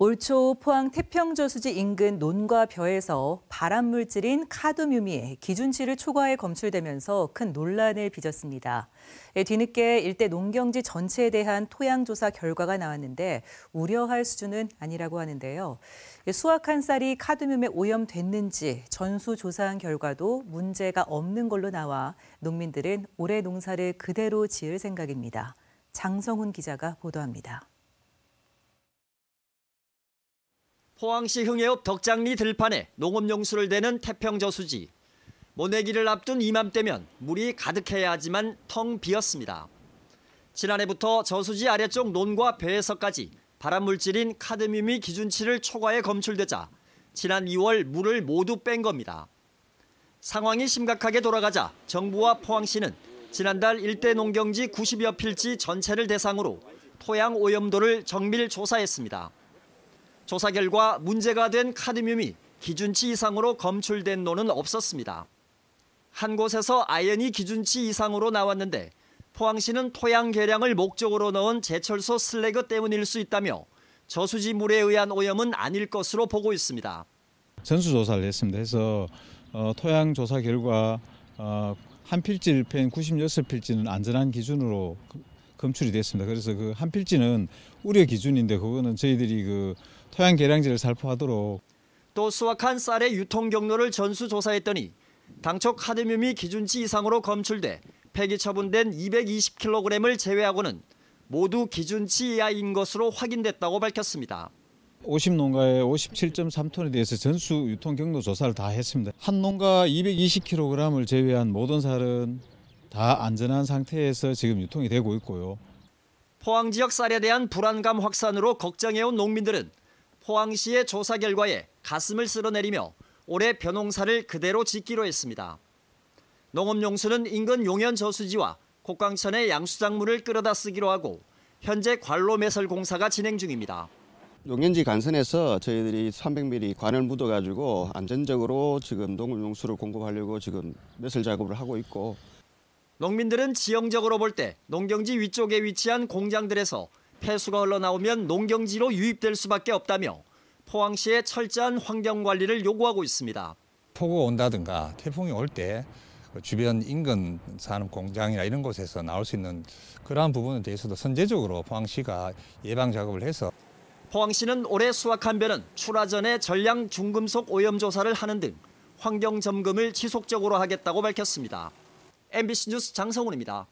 올초 포항 태평저수지 인근 논과 벼에서 발암 물질인 카드뮴이 기준치를 초과해 검출되면서 큰 논란을 빚었습니다. 예, 뒤늦게 일대 농경지 전체에 대한 토양 조사 결과가 나왔는데 우려할 수준은 아니라고 하는데요. 예, 수확한 쌀이 카드뮴에 오염됐는지 전수 조사한 결과도 문제가 없는 걸로 나와 농민들은 올해 농사를 그대로 지을 생각입니다. 장성훈 기자가 보도합니다. 포항시 흥해읍 덕장리 들판에 농업용수를 대는 태평저수지. 모내기를 앞둔 이맘때면 물이 가득해야 하지만 텅 비었습니다. 지난해부터 저수지 아래쪽 논과 배에서까지 발암물질인 카드뮴이 기준치를 초과해 검출되자 지난 2월 물을 모두 뺀 겁니다. 상황이 심각하게 돌아가자 정부와 포항시는 지난달 일대 농경지 90여 필지 전체를 대상으로 토양 오염도를 정밀 조사했습니다. 조사 결과 문제가 된 카드뮴이 기준치 이상으로 검출된 논은 없었습니다. 한 곳에서 아연이 기준치 이상으로 나왔는데 포항시는 토양 개량을 목적으로 넣은 제철소 슬래그 때문일 수 있다며 저수지 물에 의한 오염은 아닐 것으로 보고 있습니다. 전수 조사를 했습니다. 해서 어, 토양 조사 결과 어, 한 필지를 뺀 96필지는 안전한 기준으로 검출이 됐습니다. 그래서 그 한 필지는 우려 기준인데 그거는 저희들이 그 토양 계량지를 살포하도록 또 수확한 쌀의 유통 경로를 전수 조사했더니 당초 카드뮴이 기준치 이상으로 검출돼 폐기 처분된 220kg을 제외하고는 모두 기준치 이하인 것으로 확인됐다고 밝혔습니다. 50 농가에 57.3톤에 대해서 전수 유통 경로 조사를 다 했습니다. 한 농가 220kg을 제외한 모든 쌀은 다 안전한 상태에서 지금 유통이 되고 있고요. 포항 지역 쌀에 대한 불안감 확산으로 걱정해온 농민들은 포항시의 조사 결과에 가슴을 쓸어내리며 올해 벼농사를 그대로 짓기로 했습니다. 농업용수는 인근 용현 저수지와 곡강천의 양수작물을 끌어다 쓰기로 하고 현재 관로 매설 공사가 진행 중입니다. 용현지 간선에서 저희들이 300mm 관을 묻어가지고 안전적으로 지금 농업용수를 공급하려고 지금 매설 작업을 하고 있고 농민들은 지형적으로 볼 때 농경지 위쪽에 위치한 공장들에서 폐수가 흘러나오면 농경지로 유입될 수밖에 없다며 포항시의 철저한 환경 관리를 요구하고 있습니다. 폭우가 온다든가 태풍이 올때그 주변 인근 산업 공장이나 이런 곳에서 나올 수 있는 그러한 부분에 대해서도 선제적으로 포항시가 예방 작업을 해서 포항시는 올해 수확한 벼는 출하 전에 전량 중금속 오염 조사를 하는 등 환경 점검을 지속적으로 하겠다고 밝혔습니다. MBC 뉴스 장성훈입니다.